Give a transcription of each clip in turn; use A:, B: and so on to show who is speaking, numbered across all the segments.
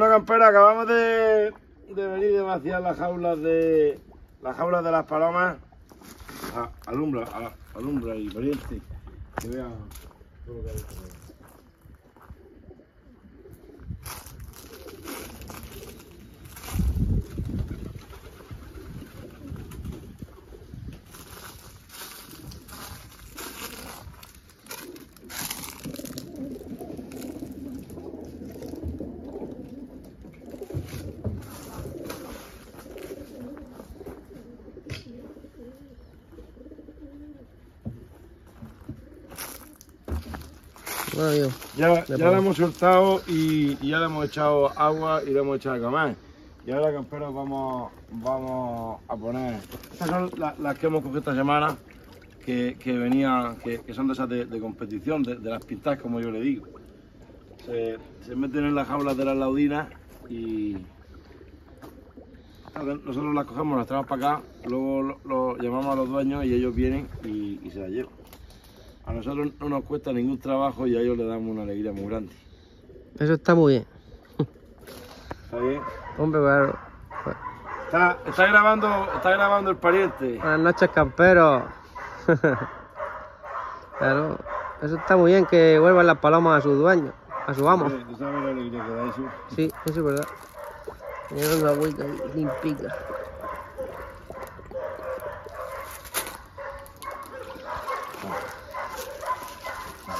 A: Bueno, campera, acabamos de, de venir de vaciar las jaulas de las jaulas de las palomas. A- alumbra, a- alumbra y pariente. Que vean todo lo que hay.
B: Bueno, amigo.
A: Ya, ya la hemos soltado y, y ya le hemos echado agua y le hemos echado a comer. Y ahora, camperos, vamos, vamos a poner. Estas son la- las que hemos cogido esta semana, que, que venían, que, que son de esas de, de competición, de, de las pintas, como yo le digo. Se, se meten en las jaulas de las laudinas y. Nosotros las cogemos, las traemos para acá, luego lo, lo llamamos a los dueños y ellos vienen y, y se las llevan. A nosotros no nos cuesta ningún trabajo y a ellos les damos una alegría muy grande.
B: Eso está muy bien.
A: ¿Está bien?
B: Hombre, claro.
A: Está, está grabando, está grabando el pariente.
B: Buenas noches, camperos. claro. Eso está muy bien que vuelvan las palomas a su dueño, a su amo.
A: ¿Tú sabes la alegría que da eso?
B: Sí, eso es verdad. Tener una agüita ahí limpica.
A: Ahora están diciendo que yo ahí. Vamos a echarle el agua y vamos a echarle la comida.
B: A ver. Qué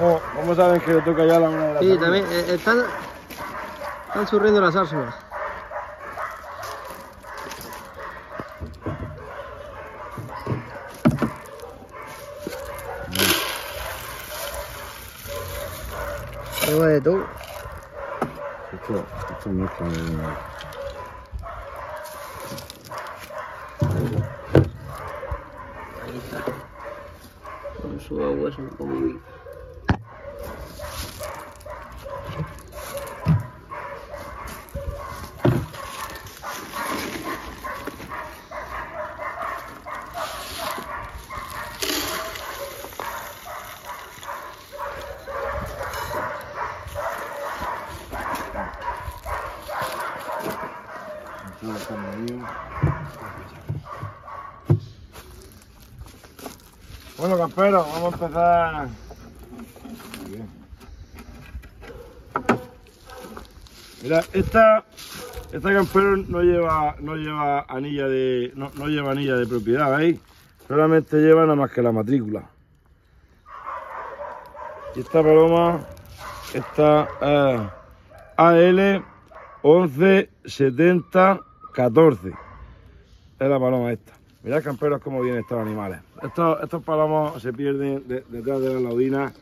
A: ¿Cómo, ¿Cómo saben que le toca ya la hora de la
B: Sí,
A: salida?
B: también eh, están, están surriendo las ársulas. Prueba de todo.
A: Esto, esto no es para
B: Ahí está. Con su agua, su comida.
A: Bueno, camperos, vamos a empezar. Mira, esta, esta campero no lleva, no lleva anilla de, no, no lleva anilla de propiedad, ¿veis? Solamente lleva nada más que la matrícula. Y esta paloma, esta eh, AL 1170 14. Es la paloma esta. Mirad, camperos, cómo vienen estos animales. Estos, estos palomos se pierden de- detrás de las laudinas.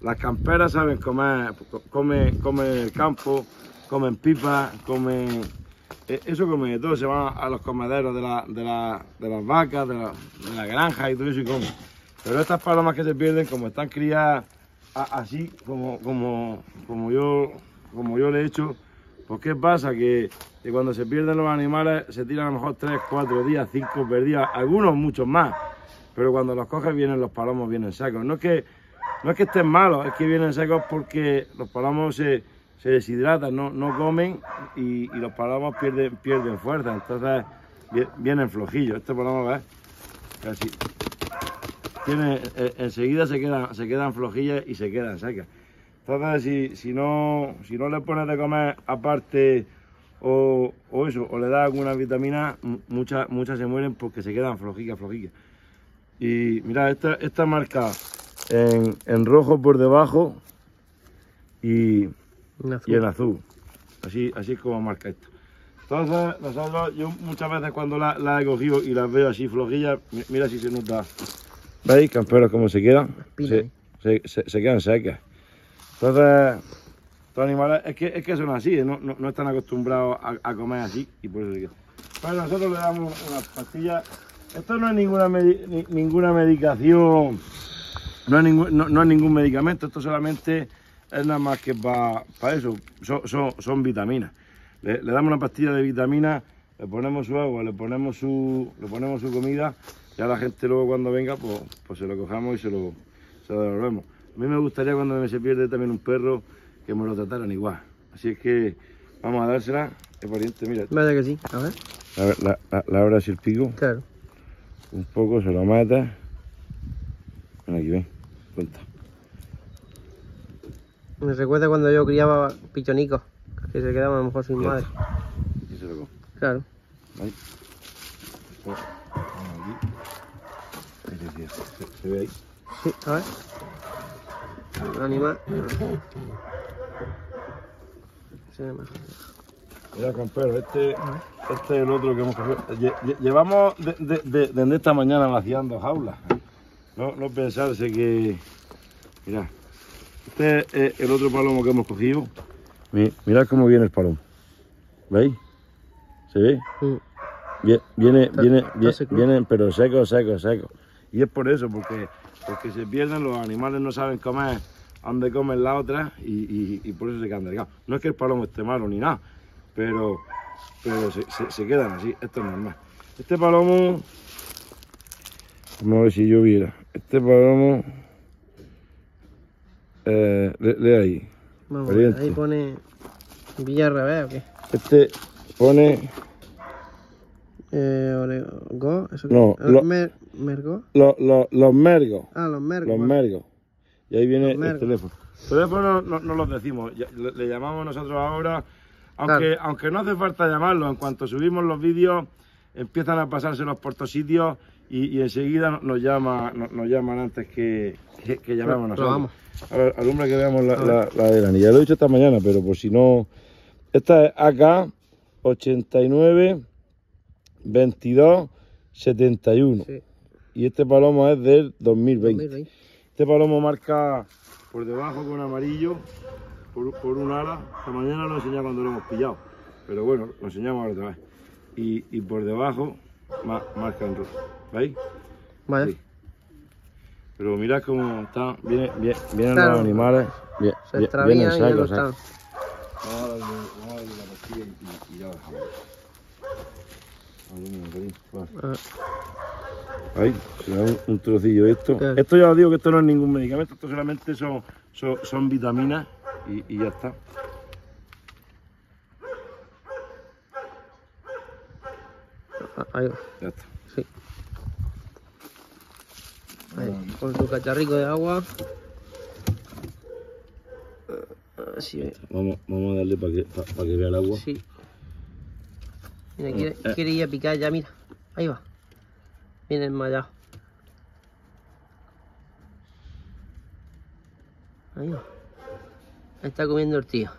A: Las camperas saben comer, comen, el campo, comen pipas, comen. eh, Eso comen de todo, se van a los comederos de, la- de, la- de las vacas, de la, de la granja y todo eso y comen. Pero estas palomas que se pierden, como están criadas así, como, como, como, yo, como yo le he hecho, pues ¿qué pasa? Que, cuando se pierden los animales se tiran a lo mejor 3, 4 días, 5 perdidas, algunos muchos más. Pero cuando los coges vienen los palomos, vienen secos. No es que, no es que estén malos, es que vienen secos porque los palomos se, se deshidratan, no, no comen y, los palomos pierden, pierden fuerza. Entonces vi- vienen flojillos. Este palomo, ¿ves? Casi. Tiene, eh, enseguida se quedan, se quedan flojillas y se quedan secas. Entonces, si, si, no, si no le pones de comer aparte o, o eso, o le das alguna vitamina, muchas, muchas se mueren porque se quedan flojicas, flojicas. Y mira, esta, esta marca en, en rojo por debajo y,
B: Un azul.
A: y en azul. Así, así es como marca esto. Entonces, nosotros, yo muchas veces cuando la, la he cogido y las veo así flojillas, mi- mira si se nota. ¿Veis, camperos, cómo se quedan?
B: espinas,
A: Se, se, se- se quedan secas. Entonces, Estos animales es que, es que son así, no, no, no están acostumbrados a, comer así y por eso se quedan. Pero nosotros le damos unas pastillas. Esto no es ninguna, ninguna medicación, no es, ningún, no, es ningún medicamento, esto solamente es nada más que para eso, son, son, vitaminas. Le, damos una pastilla de vitaminas, le ponemos su agua, le ponemos su, le ponemos su comida y a la gente luego cuando venga pues, pues se lo cojamos y se lo, se lo devolvemos. A mí me gustaría cuando me se pierde también un perro que me lo trataran igual. Así es que vamos a dársela, es pariente, mira,
B: Vaya que sí. A ver.
A: la, la, la, la abras el pico,
B: Claro.
A: un poco, se lo mata. Aquí, ven, cuenta.
B: Me recuerda cuando yo criaba pichonicos, que se quedaban a lo mejor sin
A: Ya
B: madre.
A: Y se lo cojo.
B: Claro.
A: Ahí. Vamos aquí. Ahí se ve ahí.
B: Sí, a ver. Mejor.
A: Mira, campero, este, este es el otro que hemos cogido. Lle- lle- Llevamos de- de- de- desde esta mañana vaciando jaulas. No, no pensarse que. Mira, este es el otro palomo que hemos cogido. Mi- Mirad cómo viene el palomo. ¿Veis? ¿Se ve?
B: Mm.
A: Vie- Viene, viene,
B: está
A: vie-
B: seco.
A: vienen, pero seco, seco, seco. Y es por eso, porque, porque se pierden, los animales no saben comer donde comen la otra y, y- y por eso se quedan delgados. No es que el palomo esté malo ni nada, pero, pero se, se- se quedan así, esto es normal. Este palomo, vamos a ver si yo viera, este palomo, eh, ahí,
B: Vamos ahí pone Villa al revés o qué.
A: este pone
B: eh, orego, ¿eso qué
A: no, es? Lo,
B: mer, mergo.
A: Los mergos.
B: Ah, los mergos.
A: Los
B: bueno.
A: mergos. Y ahí viene el teléfono. El teléfono no, no lo decimos, le, llamamos nosotros ahora, aunque, aunque no hace falta llamarlo, en cuanto subimos los vídeos empiezan a pasarse los portositios y, y enseguida nos, llama, nos, llaman antes que, que, llamemos nosotros.
B: Vamos.
A: A ver, alumbra que veamos la, la, la de la niña. Lo he dicho esta mañana, pero por si no... Esta es AK89... 2271.
B: Sí.
A: Y este palomo es del 2020.
B: 2020.
A: Este palomo marca por debajo con amarillo, por, por un ala. Esta mañana lo enseñaba cuando lo hemos pillado. Pero bueno, lo enseñamos ahora otra vez. Y, y por debajo marca en rojo. ¿Veis?
B: Vale.
A: Pero mirad cómo están, vienen,
B: vienen,
A: los animales, bien,
B: se
A: bien, vienen. Vamos a darle, vamos a darle la pastilla y, y ya lo dejamos. Ahí, se da un, trocillo de esto. Esto ya os digo que esto no es ningún medicamento, esto solamente son, son, son vitaminas y, y ya está.
B: ah, ahí va.
A: Ya está.
B: Sí. Ahí, con su cacharrico de agua. Ah, Así.
A: Vamos, vamos a darle para que, pa- pa que vea el agua.
B: Sí. Mira, quiere,
A: Eh.
B: quiere ir a picar ya, mira. Ahí va. Viene enmayado. Ahí va. Ahí está comiendo el tío.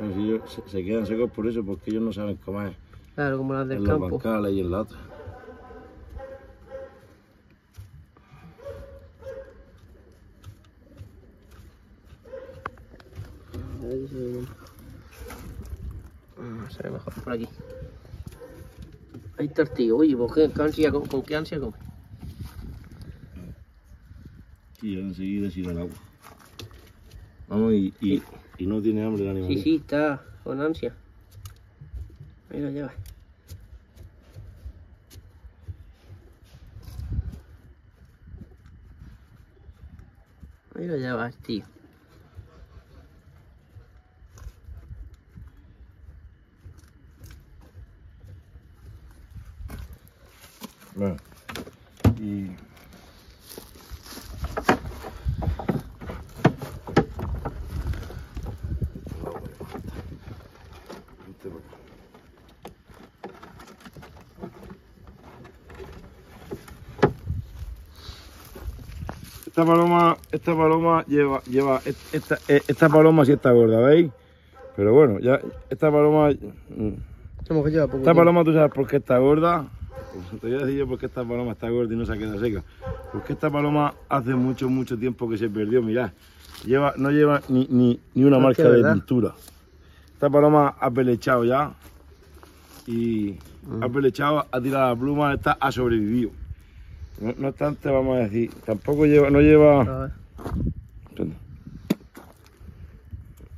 A: Si se, se quedan secos por eso, porque ellos no saben comer
B: Claro, como las del
A: en
B: campo.
A: bancales y en la otra.
B: Ahí se ve bien. Ah, Se ve mejor por aquí. Ahí está el tío. Oye, ¿por qué, ansia, con, con qué ansia come?
A: Y enseguida se irá el agua. Vamos, y, y, y no tiene hambre el animal.
B: Sí, sí, está con ansia. Ahí lo lleva. Ahí lo llevas, tío.
A: Bueno, y... Vente por acá. Esta paloma, esta paloma lleva, lleva, esta, esta paloma sí está gorda, ¿veis? Pero bueno, ya, esta paloma, mm, esta paloma tú sabes por qué está gorda, te voy a decir yo por qué esta paloma está gorda y no se queda seca. Porque esta paloma hace mucho, mucho tiempo que se perdió, mirad. Lleva, no lleva ni, ni, ni una
B: No,
A: marca de pintura. Esta paloma ha pelechado ya y ha pelechado, ha tirado la pluma, esta ha sobrevivido. No, no obstante, vamos a decir, tampoco lleva, no lleva,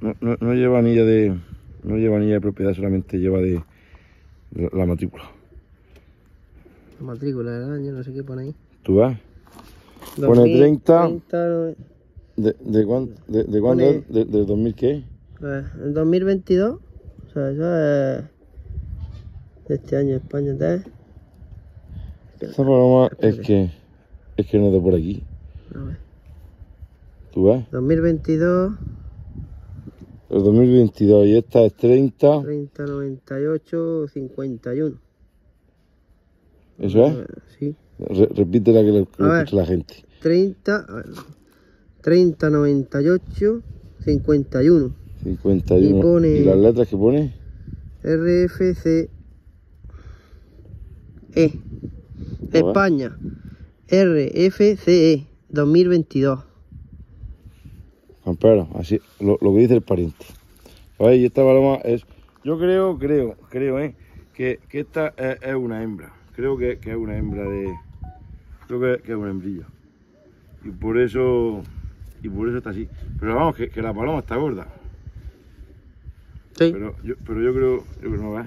A: no, no, no lleva anilla de, no lleva anilla de propiedad, solamente lleva de, de la matrícula.
B: La matrícula del año, no sé qué pone ahí.
A: ¿Tú ves? Pone 30.
B: 30,
A: ¿De, de, cuán- de, de cuándo?
B: Pone-
A: ¿De, ¿De 2000 qué?
B: en 2022, o sea, eso es de este año España Test.
A: Esta paloma es que, es que no es de por aquí.
B: A ver,
A: ¿Tú ves?
B: 2022,
A: El 2022 y esta es 30.
B: 30, 98, 51.
A: ¿Eso es?
B: ver, Sí.
A: Re- repítela que lo, que lo escuche la gente.
B: 30, a ver, 30, 98, 51.
A: 51.
B: Y pone-
A: ¿Y las letras que pone?
B: RFC E.
A: ver.
B: España. RFCE 2022.
A: Campero, así, lo, lo que dice el pariente. ¿Sabes? Y esta paloma es, yo creo, creo, creo, ¿eh? Que, que esta es, es una hembra. Creo que, que es una hembra de, creo que, que es una hembrilla. Y por eso, y por eso está así. Pero vamos, que, que la paloma está gorda.
B: Sí.
A: Pero yo, pero yo creo, yo creo no ¿ves?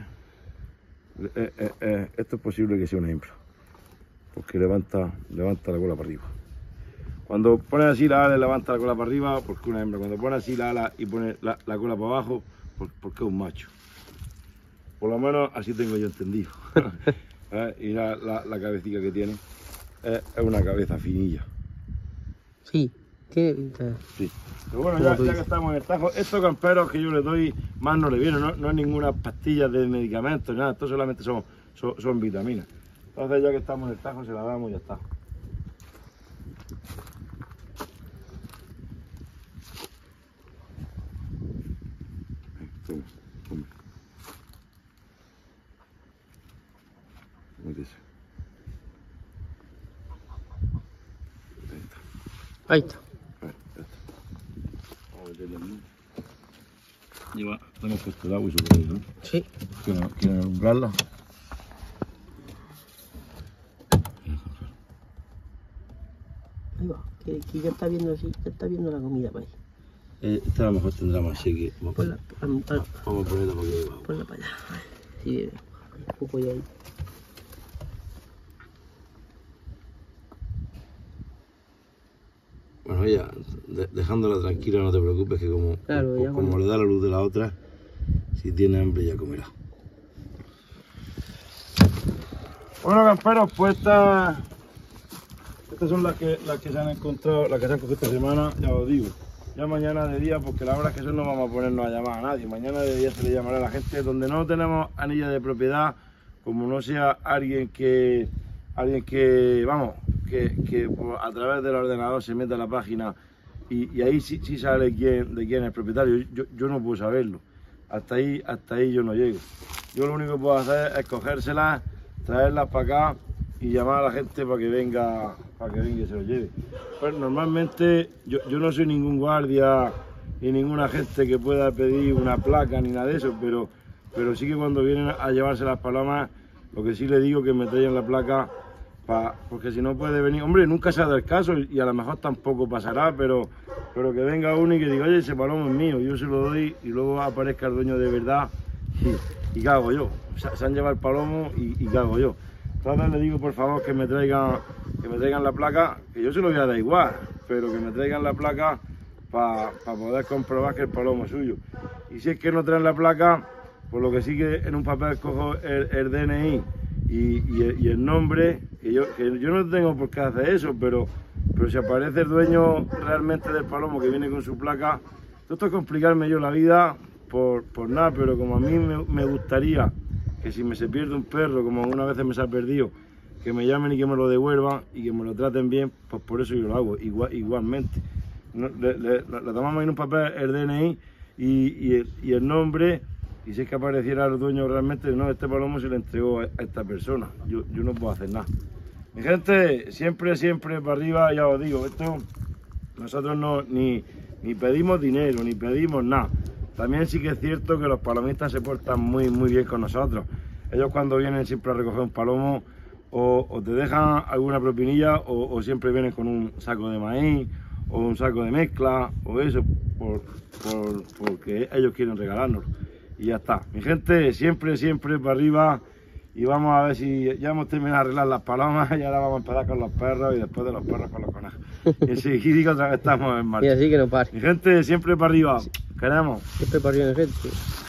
A: Eh, eh, eh, esto es posible que sea una hembra. Porque levanta, levanta la cola para arriba. Cuando pone así la ala y levanta la cola para arriba, porque es una hembra. Cuando pone así la ala y pone la, la cola para abajo, por- porque es un macho. Por lo menos así tengo yo entendido. ¿Eh? Y la, la, la cabecita que tiene es, es una cabeza finilla.
B: Sí. Tiene pinta.
A: Sí. Pero bueno, ya, que estamos en el tajo, estos camperos que yo les doy más no le vienen, no, no es ninguna pastilla de medicamentos, nada, esto solamente son, son, son vitaminas. Entonces ya que estamos en el tajo se la damos y ya está. Toma, toma. Métese. Ahí está.
B: Ahí está.
A: Ahí, ya está. Lleva, le hemos puesto el agua y su ¿no?
B: Sí.
A: ¿Quieren, quieren alumbrarla?
B: Ahí va. Que, que ya está viendo así, ya está viendo la comida para ahí.
A: Eh, esta a lo mejor tendrá más seque. Vamos,
B: Ponla, pon- pon-
A: vamos a ponerla porque ahí
B: ponla para allá. Sí, un poco ya ahí.
A: Bueno, ella, de- dejándola tranquila, no te preocupes, que como,
B: Claro,
A: como le da la luz de la otra, si tiene hambre ya comerá. Bueno, camperos, pues estas, estas son las que, las que se han encontrado, las que se han cogido esta semana, ya os digo. Ya mañana de día, porque la verdad es que eso no vamos a ponernos a llamar a nadie. Mañana de día se le llamará a la gente donde no tenemos anilla de propiedad, como no sea alguien que, alguien que, vamos, que, que a través del ordenador se meta a la página y, y ahí sí, sí sale quién, de quién es el propietario. Yo, yo no puedo saberlo. Hasta ahí, hasta ahí yo no llego. Yo lo único que puedo hacer es cogérselas, traerlas para acá y llamar a la gente para que venga, para que venga y se lo lleve. Pues normalmente yo, yo no soy ningún guardia y ninguna gente que pueda pedir una placa ni nada de eso, pero, pero sí que cuando vienen a llevarse las palomas, lo que sí le digo que me traigan la placa pa- porque si no puede venir, hombre, nunca se ha el caso y, a lo mejor tampoco pasará, pero, pero que venga uno y que diga, oye, ese palomo es mío, yo se lo doy y luego aparezca el dueño de verdad y, y ¿qué hago yo? Se han llevado el palomo y, y ¿qué hago yo? Entonces le digo por favor que me traigan, que me traigan la placa, que yo se lo voy a dar igual, pero que me traigan la placa para poder comprobar que el palomo es suyo. Y si es que no traen la placa, por lo que sí que en un papel cojo el, el DNI y, y el, y el nombre, que yo, que yo no tengo por qué hacer eso, pero, pero si aparece el dueño realmente del palomo que viene con su placa, esto es complicarme yo la vida por, por nada, pero como a mí me, me gustaría que si me se pierde un perro, como algunas veces me se ha perdido, que me llamen y que me lo devuelvan y que me lo traten bien, pues por eso yo lo hago, igual, igualmente. Le, le- le tomamos en un papel el DNI y, el, nombre Y si es que apareciera el dueño realmente, no, este palomo se le entregó a esta persona. Yo, yo no puedo hacer nada. Mi gente, siempre, siempre para arriba, ya os digo, esto nosotros no ni, ni pedimos dinero, ni pedimos nada. También sí que es cierto que los palomistas se portan muy, muy bien con nosotros. Ellos cuando vienen siempre a recoger un palomo o, te dejan alguna propinilla o, siempre vienen con un saco de maíz o un saco de mezcla o eso por, porque ellos quieren regalarnos y ya está. Mi gente, siempre, siempre para arriba y vamos a ver si ya hemos terminado de arreglar las palomas y ahora vamos a empezar con los perros y después de los perros con los conejos. Y seguir otra vez estamos en marcha.
B: Y así que no pare.
A: Mi gente, siempre para arriba. Queremos.
B: Siempre para arriba, mi gente.